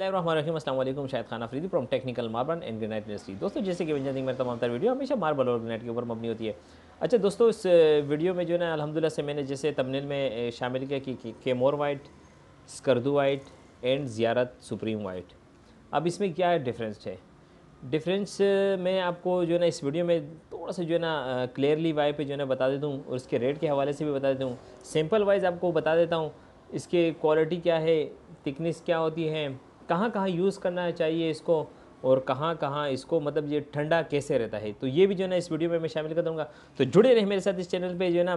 अल्लाम शायद Khan Afridi from technical marble and granite industry दोस्तों, जैसे कि वंजा मेरे तमाम तर वीडियो हमेशा मार्बल और ग्रेनाइट के ऊपर मबनी होती है। अच्छा दोस्तों, इस वीडियो में जो है ना अलहमदिल्ला से मैंने जैसे तमनील में शामिल किया कि केमोर white Skardu white and Ziarat supreme white अब इसमें क्या डिफरेंस है? डिफरेंस मैं आपको जो है ना, इस वीडियो में थोड़ा सा जो है ना क्लियरली वाई पे जो है ना बता देता हूँ और इसके रेट के हवाले से भी बता देता हूँ। सिंपल वाइज आपको बता देता हूँ, इसके क्वालिटी क्या है थिकनेस क्या होती है कहाँ कहाँ यूज़ करना चाहिए इसको और कहाँ कहाँ इसको मतलब ये ठंडा कैसे रहता है? तो ये भी जो है ना इस वीडियो में मैं शामिल कर दूँगा। तो जुड़े रहे मेरे साथ इस चैनल पे जो है ना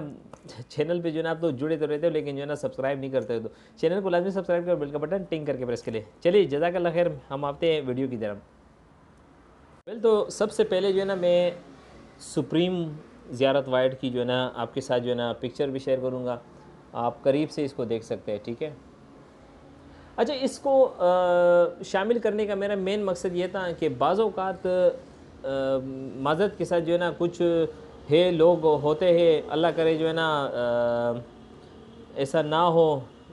चैनल पे जो है ना आप तो जुड़े तो रहते हो लेकिन जो है ना सब्सक्राइब नहीं करते हो तो चैनल को लाजमी सब्सक्राइब कर बिल का बटन टिंग करके प्रेस के लिए चलिए, जजाकल्ला खैर, हम आते हैं वीडियो की तरफ़। वेल तो सबसे पहले जो है ना मैं सुप्रीम ज़्यारत वाइट की जो है ना आपके साथ जो है ना पिक्चर भी शेयर करूँगा। आप करीब से इसको देख सकते हैं, ठीक है? अच्छा इसको शामिल करने का मेरा मेन मकसद ये था कि बाज़ात माजरत के साथ जो है ना, कुछ है, लोग होते हैं, अल्लाह करे जो है ना ऐसा ना हो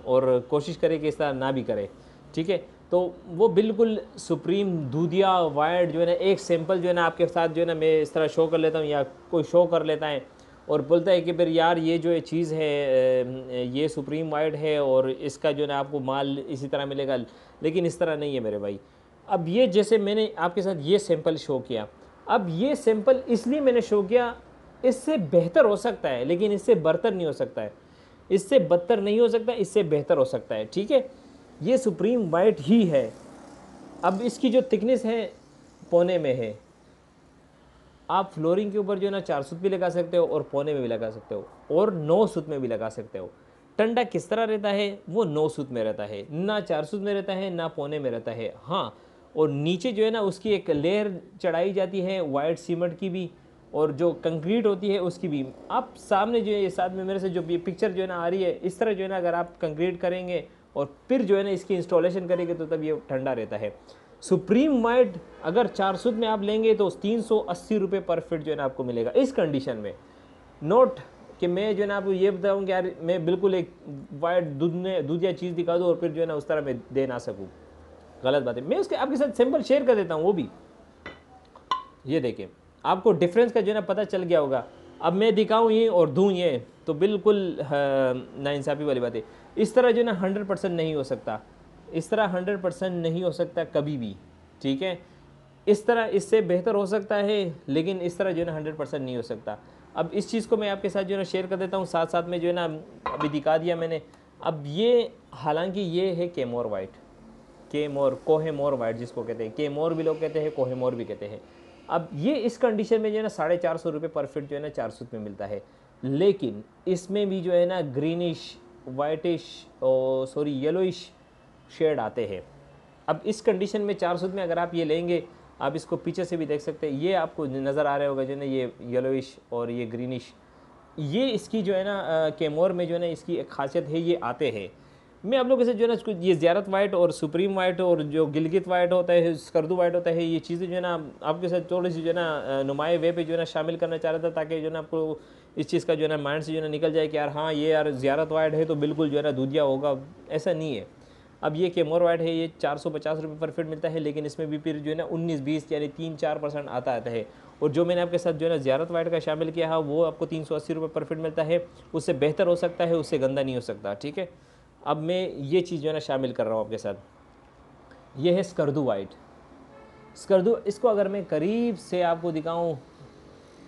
और कोशिश करे कि ऐसा ना भी करे, ठीक है? तो वो बिल्कुल सुप्रीम, दूधिया वाइड जो है ना, एक सैंपल जो है ना, आपके साथ जो है ना, मैं इस तरह शो कर लेता हूँ या कोई शो कर लेता है और बोलता है कि फिर यार ये जो चीज़ है ये सुप्रीम वाइड है और इसका जो है आपको माल इसी तरह मिलेगा। लेकिन इस तरह नहीं है मेरे भाई। अब ये जैसे मैंने आपके साथ ये सैंपल शो किया। अब ये सैंपल इसलिए मैंने शो किया, इससे बेहतर हो सकता है, लेकिन इससे बरतर नहीं हो सकता है। इससे बदतर नहीं हो सकता, इससे बेहतर हो सकता है, ठीक है? ये सुप्रीम वाइट ही है। अब इसकी जो थिकनेस है, पौने में है। आप फ्लोरिंग के ऊपर जो है ना चार सूत भी लगा सकते हो और पौने में भी लगा सकते हो और नौ सूत में भी लगा सकते हो। टंडा किस तरह रहता है? वो नौ सूत में रहता है, ना चार सूत में रहता है, ना पौने में रहता है। हाँ और नीचे जो है ना उसकी एक लेयर चढ़ाई जाती है, वाइट सीमेंट की भी और जो कंक्रीट होती है उसकी भी। आप सामने जो है, ये साथ में मेरे से जो ये पिक्चर जो है ना आ रही है, इस तरह जो है ना अगर आप कंक्रीट करेंगे और फिर जो है ना इसकी इंस्टॉलेशन करेंगे तो तब ये ठंडा रहता है। सुप्रीम वाइट अगर चार सूद में आप लेंगे तो तीन सौ अस्सी रुपये पर फिट जो है ना आपको मिलेगा। इस कंडीशन में। नोट कि मैं जो है ना आपको ये बताऊँ कि यार, मैं बिल्कुल एक वाइट दूध ने दूध या चीज़ दिखा दूँ और फिर जो है ना उस तरह मैं दे ना सकूँ। गलत बात है। मैं उसके, आपके साथ सिंपल शेयर कर देता हूँ, वो भी। ये देखें, आपको डिफरेंस का जो है ना पता चल गया होगा। अब मैं दिखाऊँ ये और दूँ ये तो बिल्कुल नाइंसाफ़ी वाली बात है। इस तरह जो है ना हंड्रेड परसेंट नहीं हो सकता। इस तरह हंड्रेड परसेंट नहीं हो सकता कभी भी, ठीक है? इस तरह इससे बेहतर हो सकता है, लेकिन इस तरह जो है ना हंड्रेड परसेंट नहीं हो सकता। अब इस चीज़ को मैं आपके साथ जो है ना शेयर कर देता हूँ साथ साथ में जो है ना अभी दिखा दिया मैंने। अब ये, हालाँकि ये है केमोर वाइट के मोर कोहे मोर वाइट जिसको कहते हैं। के मोर भी लोग कहते हैं कोहे मोर भी कहते हैं। अब ये इस कंडीशन में जो है ना साढ़े चार सौ रुपये पर फिट जो है ना चार सौ में मिलता है। लेकिन इसमें भी जो है ना ग्रीनिश वाइटिश और सॉरी येलोइश शेड आते हैं अब इस कंडीशन में चार में अगर आप ये लेंगे आप इसको पीछे से भी देख सकते हैं ये आपको नज़र आ रहा होगा जो है ना ये येलोइश और ये ग्रीनिश ये इसकी जो है ना केमोर में जो है ना इसकी एक खासियत है ये आते हैं मैं आप लोगों से जो है ना ये ज़्यारत वाइट और सुप्रीम वाइट और जो गिलगित वाइट होता है स्कर्दू वाइट होता है ये चीज़ें जो है ना आपके साथ थोड़ी सी जो है ना नुमाए वे पे जो है ना शामिल करना चाह रहा था ताकि जो है ना आपको इस चीज़ का जो है ना माइंड से जो है ना निकल जाए कि यार हाँ ये यार ज़्यारत वाइट है तो बिल्कुल जो है ना दूधिया होगा ऐसा नहीं है अब ये केमोर वाइट है ये चार सौ पचास रुपये पर मिलता है लेकिन इसमें भी फिर जो है ना उन्नीस बीस यानी तीन चार परसेंट आता आता है। और जो मैंने आपके साथ जो है ना ज़्यारत वाइट का शामिल किया है वो आपको तीन सौ अस्सी रुपये पर मिलता है। उससे बेहतर हो सकता है उससे गंदा नहीं हो सकता ठीक है? अब मैं ये चीज़ जो है ना शामिल कर रहा हूँ आपके साथ। ये है स्कर्दू वाइट। स्कर्दू इसको अगर मैं करीब से आपको दिखाऊँ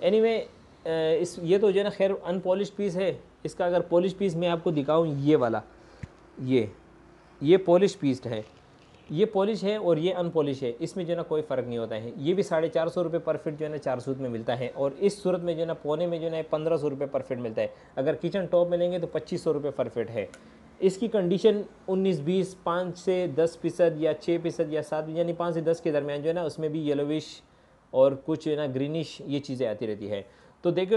एनी anyway, इस ये तो जो है ना खैर अनपॉलिश पीस है। इसका अगर पॉलिश पीस मैं आपको दिखाऊँ ये वाला ये। ये पॉलिश पीस्ड है। ये पॉलिश है और ये अनपॉलिश है। इसमें जो है ना कोई फ़र्क नहीं होता है। ये भी साढ़े चार सौ रुपये पर फिट जो है ना चार सूद में मिलता है और इस सूरत में जो है ना पौने में जो है ना पंद्रह सौ रुपये पर फिट मिलता है। अगर किचन टॉप में लेंगे तो पच्चीस सौ रुपये पर फिट है। इसकी कंडीशन उन्नीस, बीस, पाँच से दस फ़ीसद या छः फ़ीसद या सात यानी पाँच से दस के दरमियान जो है ना उसमें भी येलोविश और कुछ जो है ना ग्रीनिश ये चीज़ें आती रहती है। तो देखो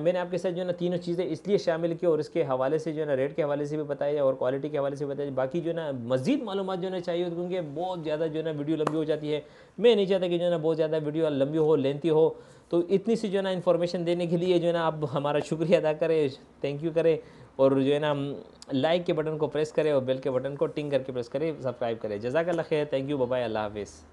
मैंने आपके साथ जो है ना तीनों चीज़ें इसलिए शामिल की और इसके हवाले से जो है ना रेट के हवाले से भी बताया और क्वालिटी के हवाले से बताया बाकी जो ना मज़ीद मालूम जो है ना चाहिए क्योंकि बहुत ज़्यादा जो है ना वीडियो लंबी हो जाती है। मैं नहीं चाहता कि जो है ना बहुत ज़्यादा वीडियो लंबी हो, लेंथी हो। तो इतनी सी जो है ना इन्फॉर्मेशन देने के लिए जो है ना आप हमारा शुक्रिया अदा करें थैंक यू करें और जो है ना लाइक के बटन को प्रेस करें और बेल के बटन को टिंग करके प्रेस करें सब्सक्राइब करें। जजाक खैर थैंक यू बाय अल्लाह हाफिज़।